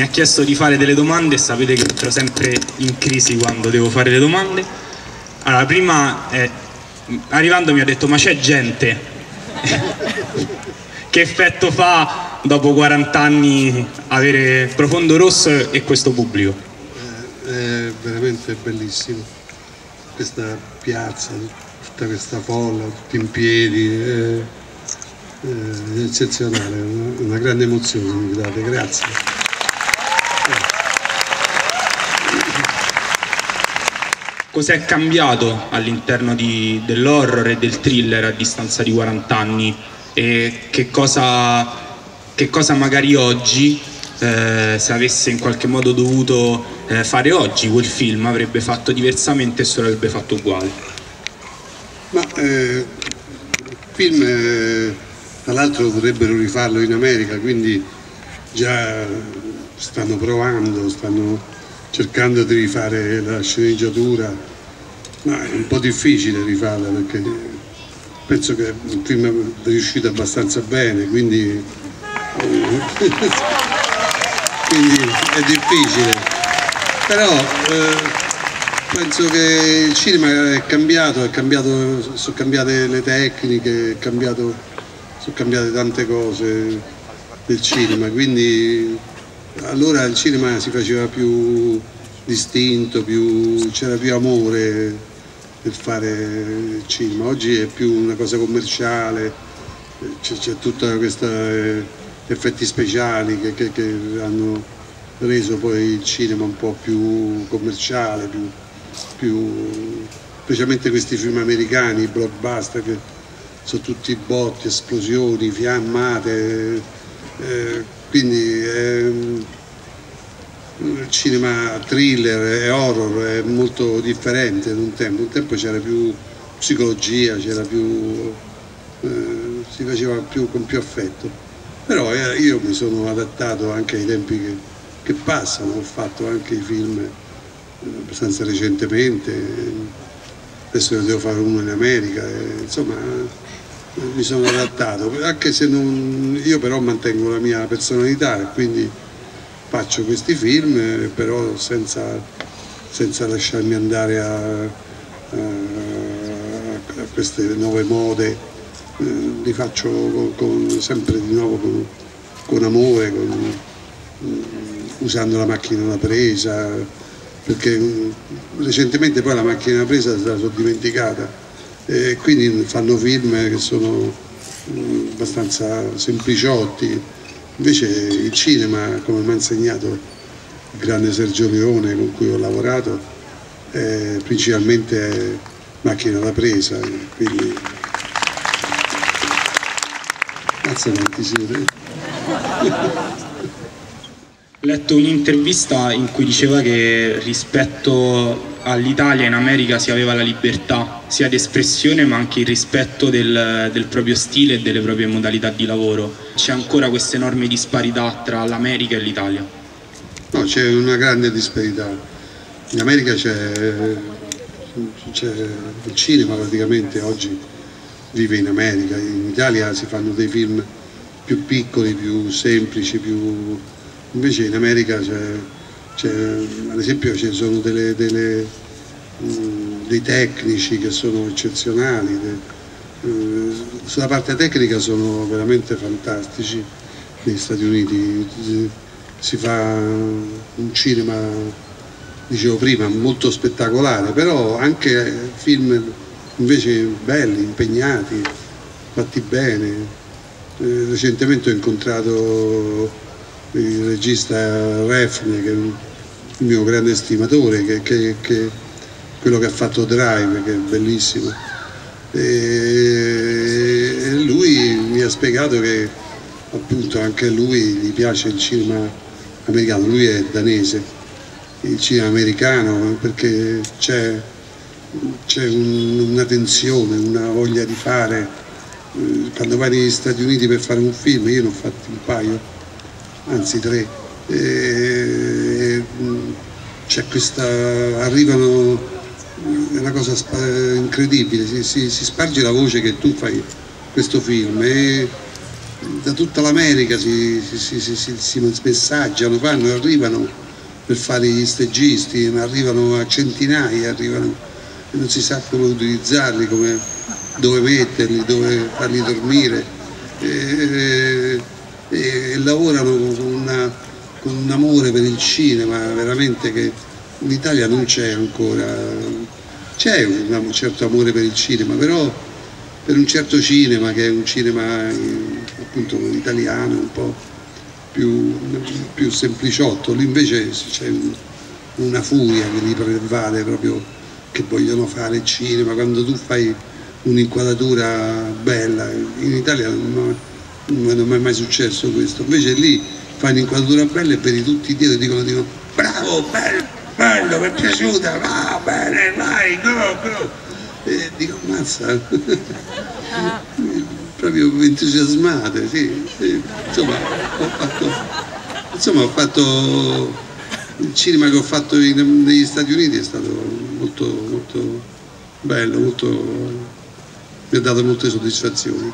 mi ha chiesto di fare delle domande e sapete che entro sempre in crisi quando devo fare le domande. Allora, prima eh, arrivando mi ha detto ma c'è gente, che effetto fa dopo 40 anni avere Profondo Rosso e questo pubblico? Eh, è veramente bellissimo, questa piazza, tutta questa folla, tutti in piedi, è, è eccezionale, una, grande emozione mi grazie. Cos'è cambiato all'interno dell'horror e del thriller a distanza di 40 anni e che cosa, che cosa magari oggi, eh, se avesse in qualche modo dovuto eh, fare oggi quel film, avrebbe fatto diversamente e se l'avrebbe fatto uguale? Ma eh, il film, eh, tra l'altro, dovrebbero rifarlo in America, quindi già stanno provando, stanno cercando di rifare la sceneggiatura, ma è un po' difficile rifarla perché penso che il film è riuscito abbastanza bene, quindi, quindi è difficile. Però eh, penso che il cinema è cambiato, è cambiato, sono cambiate le tecniche, cambiato, sono cambiate tante cose del cinema, quindi allora il cinema si faceva più distinto, c'era più amore per fare il cinema, oggi è più una cosa commerciale, c'è tutta questa eh, effetti speciali che, che, che, hanno reso poi il cinema un po' più commerciale, più, più, specialmente questi film americani, blockbuster, che sono tutti botti, esplosioni, fiammate. Eh, quindi il cinema thriller e horror è molto differente da un tempo, un tempo c'era più psicologia, c'era più, eh, si faceva più, con più affetto, però eh, io mi sono adattato anche ai tempi che, che passano, ho fatto anche i film eh, abbastanza recentemente, adesso ne devo fare uno in America, insomma mi sono adattato, anche se non, io però mantengo la mia personalità e quindi faccio questi film, però senza, senza lasciarmi andare a, a, a, queste nuove mode, eh, li faccio con, con, sempre di nuovo con, con amore, con, usando la macchina da presa, perché recentemente poi la macchina da presa se la sono dimenticata e quindi fanno film che sono mm, abbastanza sempliciotti. Invece il cinema, come mi ha insegnato il grande Sergio Leone con cui ho lavorato, è principalmente macchina da presa, quindi Grazie siete. Ho letto un'intervista in cui diceva che rispetto all'Italia in America si aveva la libertà sia di espressione ma anche il rispetto del, del proprio stile e delle proprie modalità di lavoro. C'è ancora questa enorme disparità tra l'America e l'Italia? No, c'è una grande disparità. In America c'è, il cinema praticamente oggi vive in America, in Italia si fanno dei film più piccoli, più semplici, più... invece in America c'è ad esempio ci sono delle, delle, mh, mm, dei tecnici che sono eccezionali, de, uh, sulla parte tecnica sono veramente fantastici negli Stati Uniti, si fa un cinema, dicevo prima, molto spettacolare, però anche film invece belli, impegnati, fatti bene. Eh, recentemente ho incontrato il regista Refne, che è un mio grande stimatore, che, che, che quello che ha fatto Drive, che è bellissimo. E lui mi ha spiegato che appunto anche a lui gli piace il cinema americano, lui è danese, il cinema americano perché c'è, un, una tensione, una voglia di fare. Quando vai negli Stati Uniti per fare un film, io ne ho fatti un paio, anzi tre, e, c'è questa, arrivano, è una cosa incredibile, si, si, si, sparge la voce che tu fai questo film e da tutta l'America si, si, messaggiano, vanno, arrivano per fare gli stagisti, arrivano a centinaia, arrivano non si sa come utilizzarli, come, dove metterli, dove farli dormire. E, e, lavorano con, una, con un amore per il cinema veramente che in Italia non c'è ancora, c'è un certo amore per il cinema, però per un certo cinema che è un cinema appunto italiano, un po' più, più sempliciotto, lì invece c'è una furia che li prevale proprio che vogliono fare il cinema, quando tu fai un'inquadratura bella, in Italia non, non è mai successo questo, invece lì fai un'inquadratura bella e vedi tutti dietro dicono, dicono bravo, bello, bello, mi è piaciuta, va bene, vai, go, go. E dico, mazza, proprio entusiasmate, sì. Insomma, ho fatto, insomma, ho fatto il cinema che ho fatto in, negli Stati Uniti è stato molto, molto bello, molto, mi ha dato molte soddisfazioni.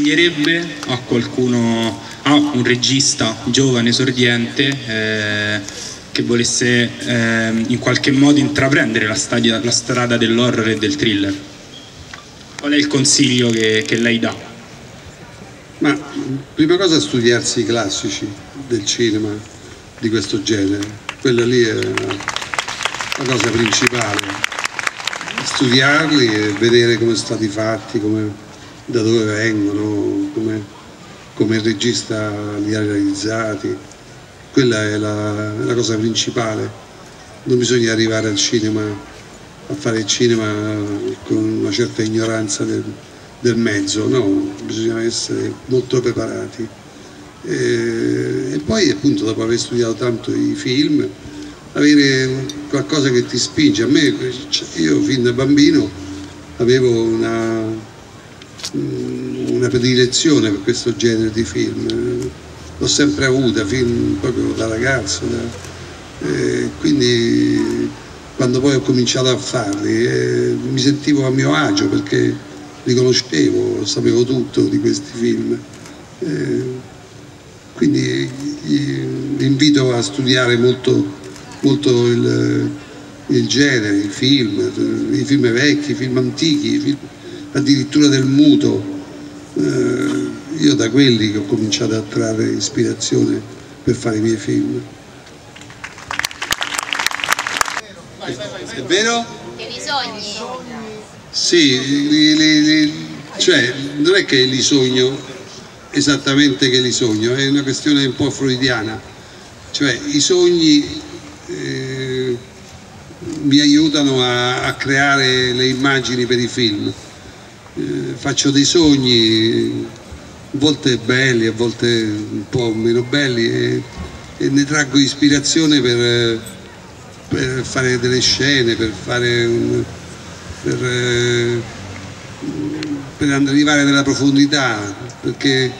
Consiglierebbe a qualcuno, a un regista giovane, esordiente, eh, che volesse eh, in qualche modo intraprendere la, stadia, la strada dell'horror e del thriller? Qual è il consiglio che, che lei dà? Ma prima cosa studiarsi i classici del cinema di questo genere, quella lì è la cosa principale, studiarli e vedere come sono stati fatti, come, da dove vengono, come, come il regista li ha realizzati, quella è la, la cosa principale, non bisogna arrivare al cinema a fare il cinema con una certa ignoranza del, del mezzo, no, bisogna essere molto preparati. E, e, poi appunto dopo aver studiato tanto i film, avere qualcosa che ti spinge. A me, io fin da bambino avevo una, una predilezione per questo genere di film, l'ho sempre avuta fin proprio da ragazzo, da, eh, quindi quando poi ho cominciato a farli eh, mi sentivo a mio agio perché li conoscevo, sapevo tutto di questi film. Eh, quindi vi invito a studiare molto, molto il, il, genere, i film, i film vecchi, i film antichi, i film, addirittura del muto. Eh, io da quelli che ho cominciato a trarre ispirazione per fare i miei film. È vero? Che li sogni? Sì, li, li, li, cioè non è che li sogno esattamente che li sogno, è una questione un po' freudiana, cioè i sogni eh, mi aiutano a, a, creare le immagini per i film, eh, faccio dei sogni a volte belli, a volte un po' meno belli e, e ne traggo ispirazione per, per fare delle scene, per fare un, per, eh, per arrivare nella profondità, perché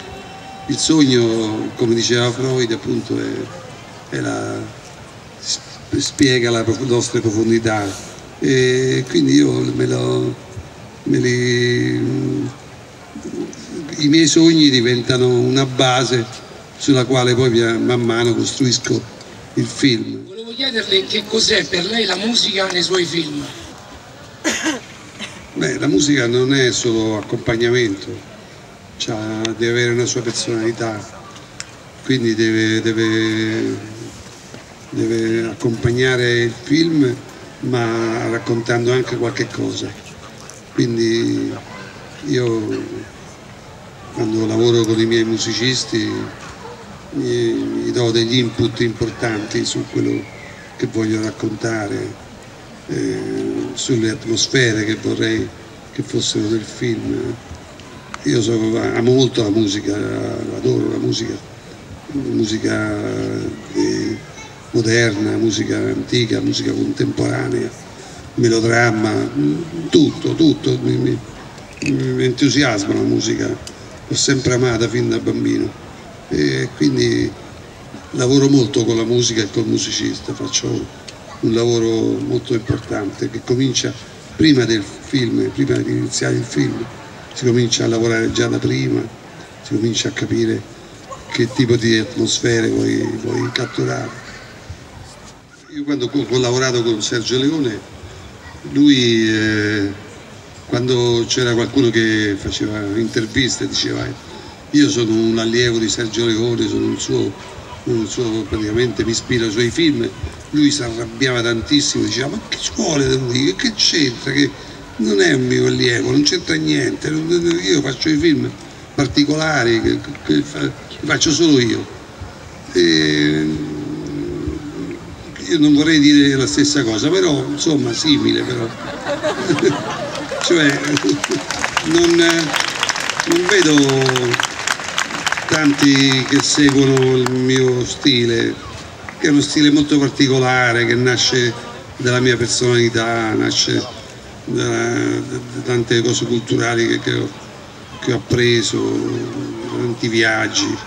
il sogno, come diceva Freud, appunto è, è la, spiega le nostre profondità. E quindi io me lo, li, i miei sogni diventano una base sulla quale poi man mano costruisco il film. Volevo chiederle che cos'è per lei la musica nei suoi film? Beh, la musica non è solo accompagnamento, cioè, deve avere una sua personalità, quindi deve, deve, deve accompagnare il film ma raccontando anche qualche cosa. Quindi io quando lavoro con i miei musicisti gli, do degli input importanti su quello che voglio raccontare eh, sulle atmosfere che vorrei che fossero del film. Io so, amo molto la musica, adoro la musica, musica eh, moderna, musica antica, musica contemporanea, melodramma, tutto, tutto, mi, mi, mi entusiasma la musica, l'ho sempre amata fin da bambino e quindi lavoro molto con la musica e col musicista, faccio un lavoro molto importante che comincia prima del film, prima di iniziare il film, si comincia a lavorare già da prima, si comincia a capire che tipo di atmosfere vuoi, vuoi catturare. Io quando ho lavorato con Sergio Leone, lui eh, quando c'era qualcuno che faceva interviste diceva io sono un allievo di Sergio Leone, sono un suo, un suo praticamente mi ispiro ai suoi film, lui si arrabbiava tantissimo, diceva ma che scuole da lui, che c'entra, che non è un mio allievo, non c'entra niente, io faccio i film particolari che, che faccio solo io. E io non vorrei dire la stessa cosa, però insomma simile però. cioè non, non vedo tanti che seguono il mio stile, che è uno stile molto particolare, che nasce dalla mia personalità, nasce da, da tante cose culturali che, che, ho, che ho appreso, da tanti viaggi,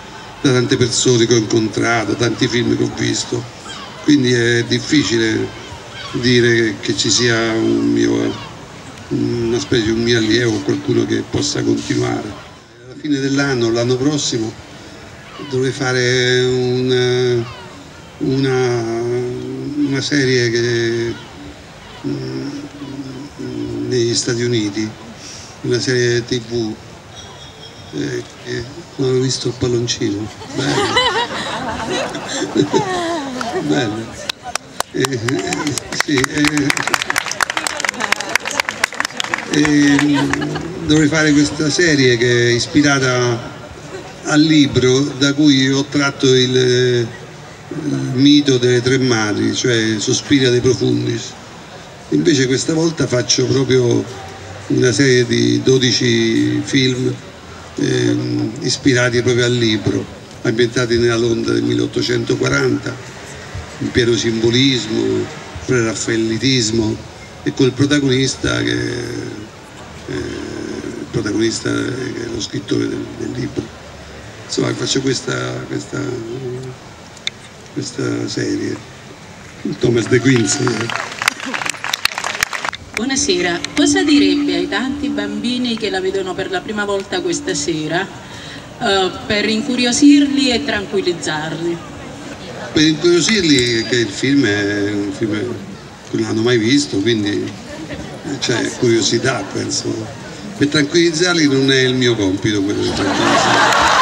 da tante persone che ho incontrato, tanti film che ho visto. Quindi è difficile dire che ci sia un mio, una specie di un mio allievo, qualcuno che possa continuare. Fine dell'anno, l'anno prossimo, dovrei fare una, una, una serie che, mm, negli Stati Uniti, una serie tv eh, che ho visto il palloncino, bello, bello. Eh, sì, dovrei fare questa serie che è ispirata al libro da cui ho tratto il, il mito delle tre madri, cioè Sospira dei Profundis. Invece questa volta faccio proprio una serie di 12 film eh, ispirati proprio al libro, ambientati nella Londra del 1840, in pieno simbolismo, preraffaellitismo e col protagonista che eh, protagonista è lo scrittore del, del libro. Insomma faccio questa, questa, questa serie, Thomas De Quincy. Buonasera, cosa direbbe ai tanti bambini che la vedono per la prima volta questa sera uh, per incuriosirli e tranquillizzarli? Per incuriosirli che il film è un film che non hanno mai visto, quindi c'è curiosità penso per tranquillizzarli non è il mio compito quello di tranquillizzarli.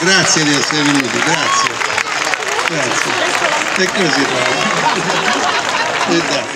Grazie di essere venuti, grazie. Grazie. E così dai.